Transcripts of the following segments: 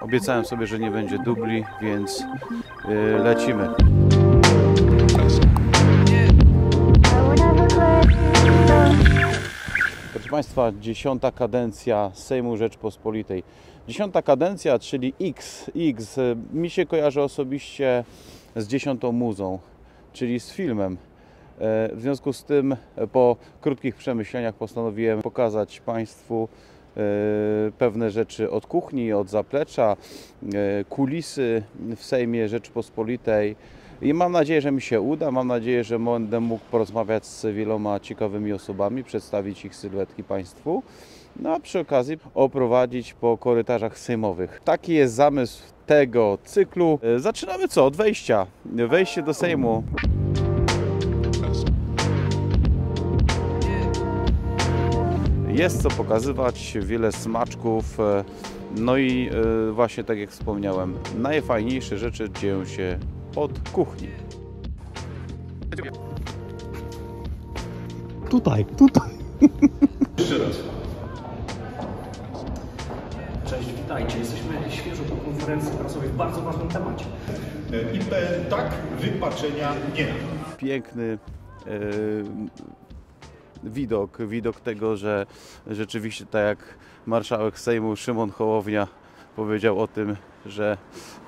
Obiecałem sobie, że nie będzie dubli, więc yy, lecimy. Proszę Państwa, dziesiąta kadencja Sejmu Rzeczpospolitej. Dziesiąta kadencja, czyli X. X y, mi się kojarzy osobiście z dziesiątą muzą, czyli z filmem. W związku z tym, e, po krótkich przemyśleniach postanowiłem pokazać Państwu e, pewne rzeczy od kuchni, od zaplecza, e, kulisy w Sejmie Rzeczpospolitej. I mam nadzieję, że mi się uda. Mam nadzieję, że będę mógł porozmawiać z wieloma ciekawymi osobami, przedstawić ich sylwetki Państwu. No a przy okazji oprowadzić po korytarzach sejmowych. Taki jest zamysł tego cyklu. Zaczynamy co? Od wejścia. Wejście do Sejmu. Jest co pokazywać, wiele smaczków. e, No i e, właśnie tak jak wspomniałem, najfajniejsze rzeczy dzieją się od kuchni. Tutaj, tutaj. Cześć, witajcie. Jesteśmy świeżo po konferencji prasowej w bardzo ważnym temacie. IPN tak, wypaczenia nie. Piękny e, widok, widok tego, że rzeczywiście tak jak marszałek Sejmu Szymon Hołownia powiedział o tym, że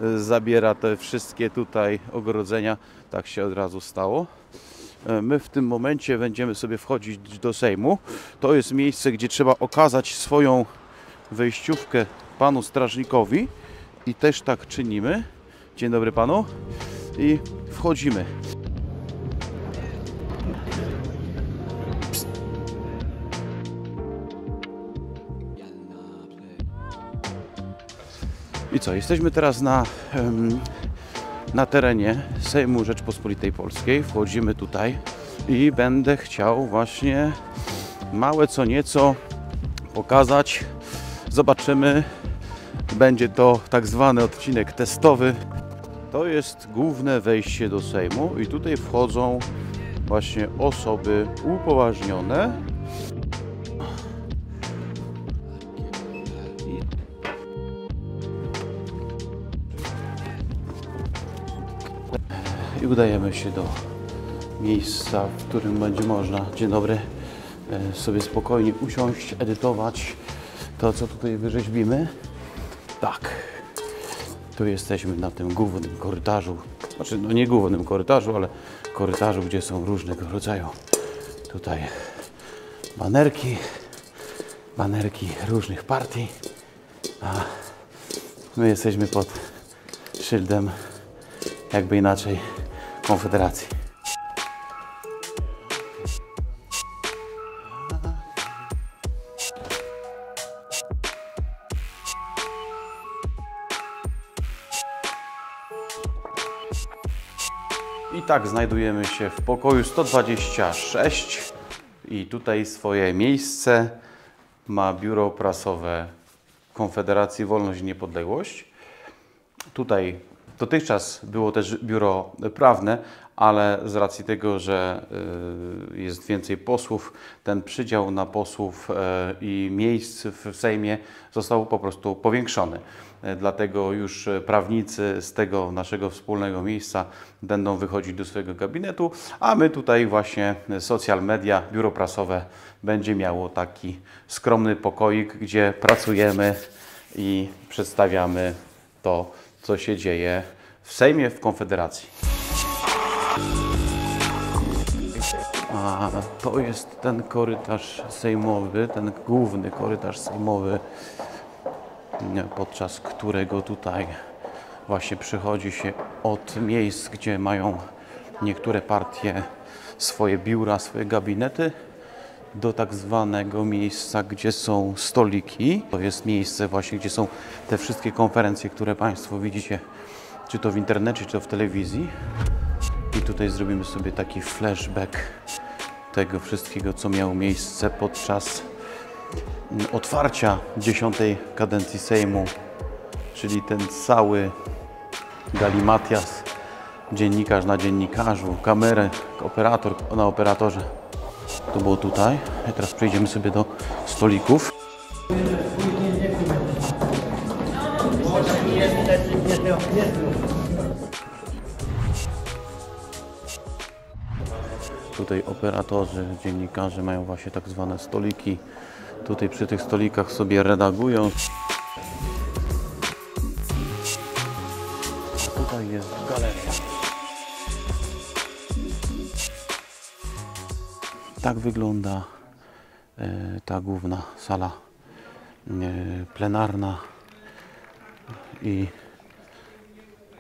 e, zabiera te wszystkie tutaj ogrodzenia, tak się od razu stało. E, My w tym momencie będziemy sobie wchodzić do Sejmu. To jest miejsce, gdzie trzeba okazać swoją wejściówkę panu strażnikowi i też tak czynimy. Dzień dobry panu. I wchodzimy. I co, jesteśmy teraz na, na terenie Sejmu Rzeczpospolitej Polskiej. Wchodzimy tutaj i będę chciał właśnie małe co nieco pokazać. Zobaczymy. Będzie to tak zwany odcinek testowy. To jest główne wejście do Sejmu i tutaj wchodzą właśnie osoby upoważnione. I udajemy się do miejsca, w którym będzie można, dzień dobry, e, sobie spokojnie usiąść, edytować to, co tutaj wyrzeźbimy. Tak, tu jesteśmy na tym głównym korytarzu, znaczy no nie głównym korytarzu, ale korytarzu, gdzie są różnego rodzaju tutaj banerki, banerki różnych partii, a my jesteśmy pod szyldem jakby inaczej Konfederacji. I tak znajdujemy się w pokoju 126 i tutaj swoje miejsce ma biuro prasowe Konfederacji Wolność i Niepodległość. Tutaj dotychczas było też biuro prawne, ale z racji tego, że y, jest więcej posłów, ten przydział na posłów y, i miejsc w Sejmie został po prostu powiększony. Y, Dlatego już prawnicy z tego naszego wspólnego miejsca będą wychodzić do swojego gabinetu, a my tutaj właśnie social media, biuro prasowe będzie miało taki skromny pokoik, gdzie pracujemy i przedstawiamy to, co się dzieje w Sejmie, w Konfederacji. A to jest ten korytarz sejmowy, ten główny korytarz sejmowy, podczas którego tutaj właśnie przychodzi się od miejsc, gdzie mają niektóre partie swoje biura, swoje gabinety, do tak zwanego miejsca, gdzie są stoliki. To jest miejsce właśnie, gdzie są te wszystkie konferencje, które Państwo widzicie, czy to w internecie, czy to w telewizji. I tutaj zrobimy sobie taki flashback tego wszystkiego, co miało miejsce podczas otwarcia dziesiątej kadencji Sejmu, czyli ten cały galimatias, dziennikarz na dziennikarzu, kamerę, operator na operatorze. To było tutaj. I teraz przejdziemy sobie do stolików. Tutaj operatorzy, dziennikarze mają właśnie tak zwane stoliki. Tutaj przy tych stolikach sobie redagują. Tutaj jest galeria. Tak wygląda e, ta główna sala e, plenarna. I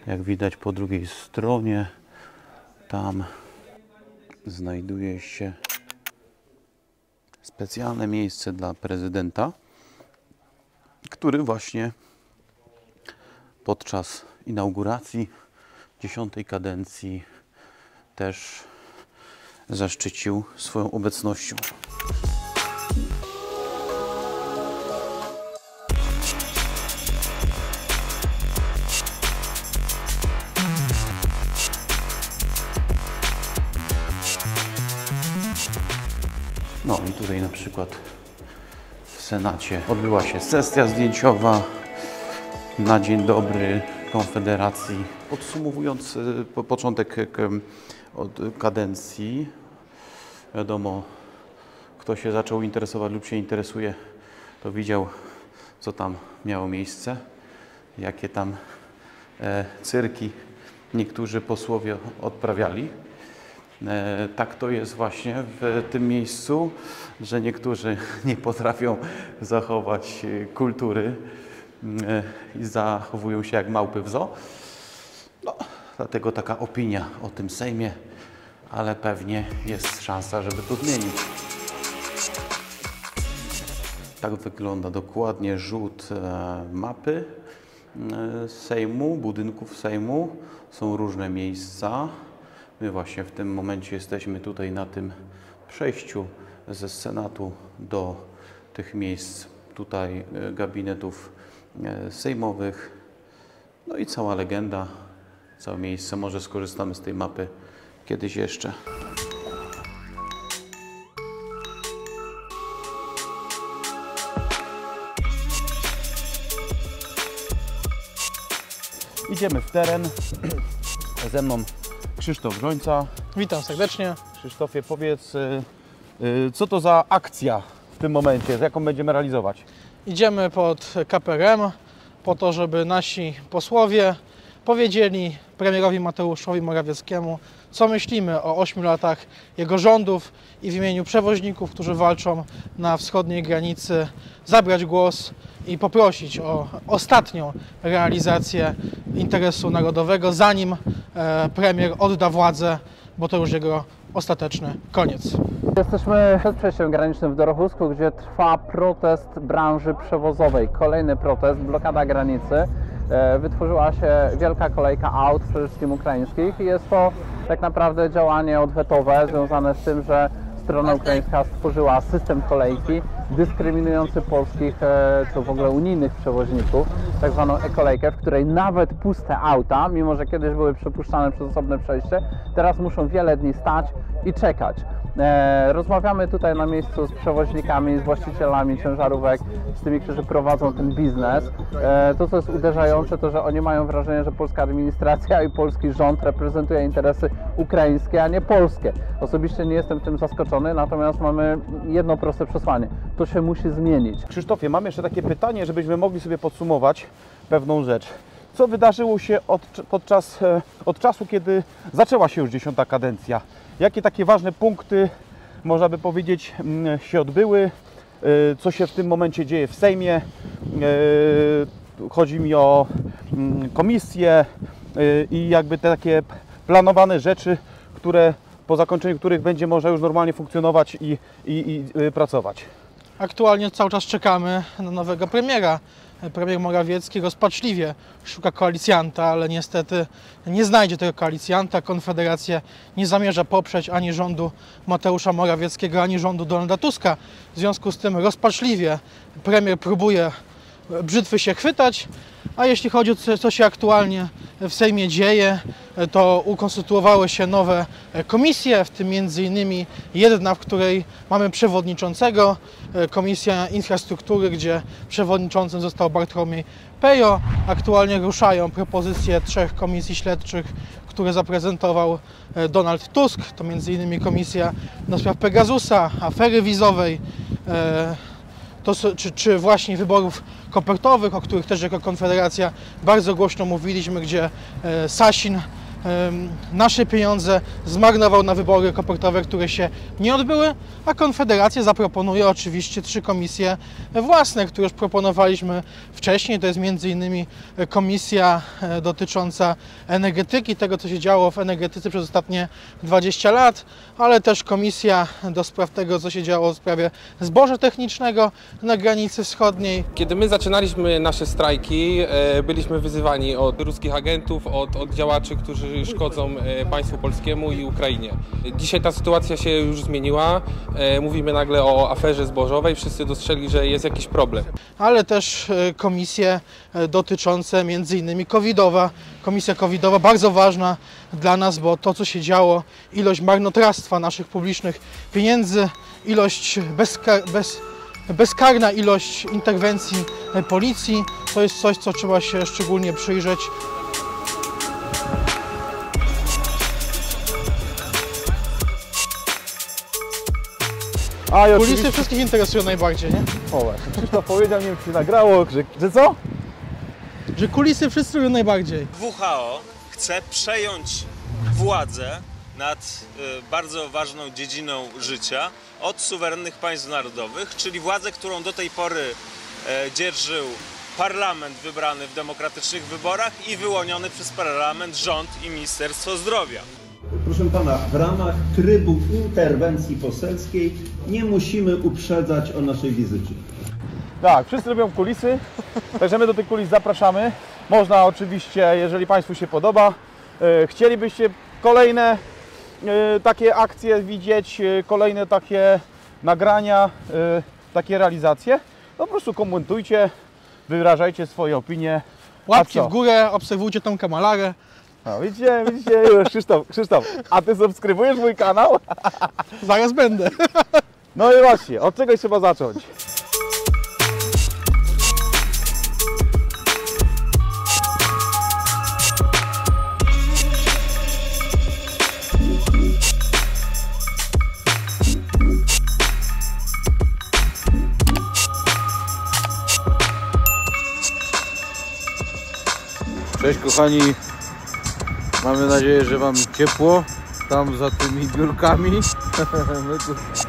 jak widać po drugiej stronie tam znajduje się specjalne miejsce dla prezydenta, który właśnie podczas inauguracji dziesiątej kadencji też zaszczycił swoją obecnością. No i tutaj na przykład w Senacie odbyła się sesja zdjęciowa na dzień dobry Konfederacji. Podsumowując po- początek od kadencji, wiadomo, kto się zaczął interesować lub się interesuje, to widział, co tam miało miejsce, jakie tam e, cyrki niektórzy posłowie odprawiali. E, Tak to jest właśnie w tym miejscu, że niektórzy nie potrafią zachować e, kultury e, i zachowują się jak małpy w zoo. Dlatego taka opinia o tym Sejmie, ale pewnie jest szansa, żeby to zmienić. Tak wygląda dokładnie rzut e, mapy e, Sejmu, budynków Sejmu. Są różne miejsca. My właśnie w tym momencie jesteśmy tutaj na tym przejściu ze Senatu do tych miejsc tutaj e, gabinetów sejmowych. No i cała legenda, całe miejsce. Może skorzystamy z tej mapy kiedyś jeszcze. Idziemy w teren. Ze mną Krzysztof Grzońca. Witam serdecznie. Krzysztofie, powiedz, y, y, co to za akcja w tym momencie, z jaką będziemy realizować? Idziemy pod KPRM po to, żeby nasi posłowie powiedzieli premierowi Mateuszowi Morawieckiemu, co myślimy o 8 latach jego rządów i w imieniu przewoźników, którzy walczą na wschodniej granicy, zabrać głos i poprosić o ostatnią realizację interesu narodowego, zanim e, premier odda władzę, bo to już jego ostateczny koniec. Jesteśmy przed przejściem granicznym w Dorochusku, gdzie trwa protest branży przewozowej. Kolejny protest, blokada granicy. E, Wytworzyła się wielka kolejka aut, przede wszystkim ukraińskich i jest to tak naprawdę działanie odwetowe związane z tym, że strona ukraińska stworzyła system kolejki dyskryminujący polskich e, czy w ogóle unijnych przewoźników, tak zwaną e-kolejkę, w której nawet puste auta, mimo że kiedyś były przepuszczane przez osobne przejście, teraz muszą wiele dni stać i czekać. E, Rozmawiamy tutaj na miejscu z przewoźnikami, z właścicielami ciężarówek, z tymi, którzy prowadzą ten biznes. E, To, co jest uderzające, to że oni mają wrażenie, że polska administracja i polski rząd reprezentuje interesy ukraińskie, a nie polskie. Osobiście nie jestem tym zaskoczony, natomiast mamy jedno proste przesłanie. To się musi zmienić. Krzysztofie, mam jeszcze takie pytanie, żebyśmy mogli sobie podsumować pewną rzecz. Co wydarzyło się od, podczas, e, od czasu, kiedy zaczęła się już dziesiąta kadencja? Jakie takie ważne punkty, można by powiedzieć, mm, się odbyły? E, Co się w tym momencie dzieje w Sejmie? E, Chodzi mi o mm, komisje e, i jakby te takie planowane rzeczy, które po zakończeniu których będzie można już normalnie funkcjonować i, i, i pracować. Aktualnie cały czas czekamy na nowego premiera. Premier Morawiecki rozpaczliwie szuka koalicjanta, ale niestety nie znajdzie tego koalicjanta. Konfederacja nie zamierza poprzeć ani rządu Mateusza Morawieckiego, ani rządu Donalda Tuska. W związku z tym rozpaczliwie premier próbuje brzytwy się chwytać, A jeśli chodzi o co, co się aktualnie w Sejmie dzieje, to ukonstytuowały się nowe komisje, w tym innymi jedna, w której mamy przewodniczącego, Komisja Infrastruktury, gdzie przewodniczącym został Bartłomiej Pejo. Aktualnie ruszają propozycje trzech komisji śledczych, które zaprezentował e, Donald Tusk. To innymi Komisja do Pegasusa, afery wizowej, e, to, czy, czy właśnie wyborów kopertowych, o których też jako Konfederacja bardzo głośno mówiliśmy, gdzie e, Sasin nasze pieniądze zmarnował na wybory kopertowe, które się nie odbyły, a Konfederacja zaproponuje oczywiście trzy komisje własne, które już proponowaliśmy wcześniej. To jest innymi komisja e, dotycząca energetyki, tego co się działo w energetyce przez ostatnie 20 lat, ale też komisja do spraw tego, co się działo w sprawie zboża technicznego na granicy wschodniej. Kiedy my zaczynaliśmy nasze strajki, e, byliśmy wyzywani od ruskich agentów, od, od działaczy, którzy szkodzą e, państwu polskiemu i Ukrainie. Dzisiaj ta sytuacja się już zmieniła. E, Mówimy nagle o aferze zbożowej. Wszyscy dostrzegli, że jest jakiś problem. ale też e, komisje dotyczące między innymi covidowa. Komisja covidowa bardzo ważna dla nas, bo to co się działo, ilość marnotrawstwa naszych publicznych pieniędzy, ilość bezka, bez, bezkarna ilość interwencji policji, to jest coś, co trzeba się szczególnie przyjrzeć. A i Kulisy oczywiście, wszystkich interesują najbardziej, nie? o właśnie, Krzysztof powiedział, nie wiem czy się nagrało, że, że co? Że kulisy wszyscy lubią najbardziej. WHO chce przejąć władzę nad y, bardzo ważną dziedziną życia od suwerennych państw narodowych, czyli władzę, którą do tej pory e, dzierżył parlament wybrany w demokratycznych wyborach i wyłoniony przez parlament rząd i Ministerstwo Zdrowia. Proszę pana, w ramach trybu interwencji poselskiej nie musimy uprzedzać o naszej wizycie. Tak, wszyscy lubią kulisy, także my do tych kulis zapraszamy. Można oczywiście, jeżeli Państwu się podoba, e, chcielibyście kolejne e, takie akcje widzieć, e, kolejne takie nagrania, takie realizacje, to po prostu komentujcie, wyrażajcie swoje opinie. Łapki w górę, obserwujcie tą kamalarę. No, widzicie, widzicie, już Krzysztof, Krzysztof, a Ty subskrybujesz mój kanał? Zaraz będę. No i właśnie, od czegoś trzeba zacząć. Cześć kochani, mamy nadzieję, że Wam ciepło tam za tymi biurkami.